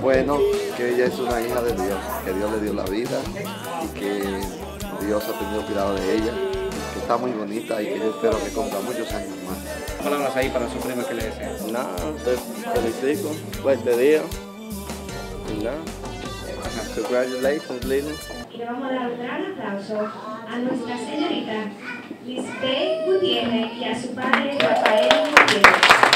Bueno, que ella es una hija de Dios, que Dios le dio la vida y que Dios ha tenido cuidado de ella, que está muy bonita y que yo espero que cumpla muchos años más. Palabras ahí para su prima que le desean. Nada, te felicito por este día. Y nada. Congratulations, Lili. Y le vamos a dar un gran aplauso a nuestra señorita Lisbeth Gutiérrez y a su padre Rafael Gutiérrez.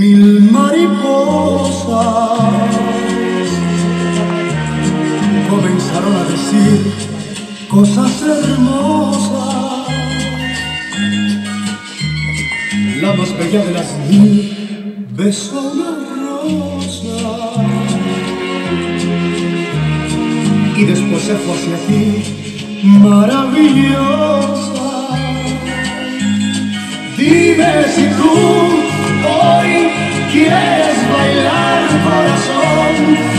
Mil mariposas comenzaron a decir cosas hermosas. La más bella de las mil besó una rosa y después se fue hacia ti maravillosa. Dime si tú quieres bailar corazón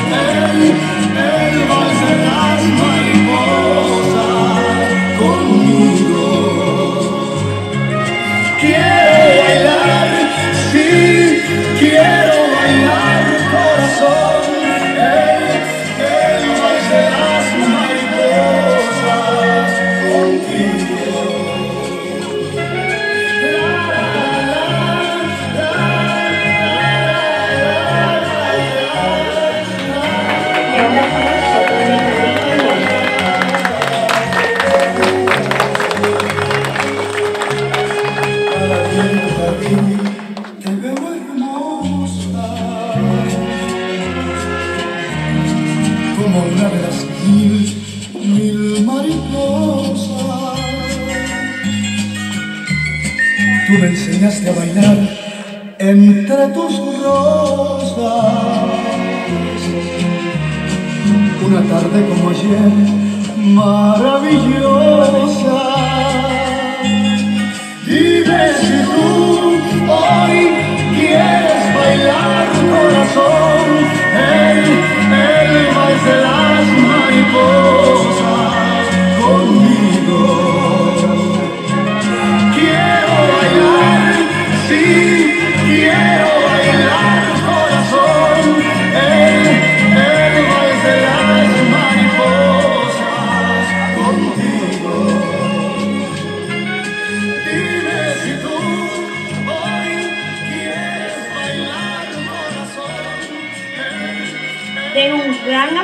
me enseñaste a bailar entre tus rosas. Una tarde como ayer, maravillosa. Dime si tú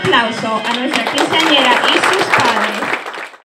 aplauso a nuestra quinceañera y sus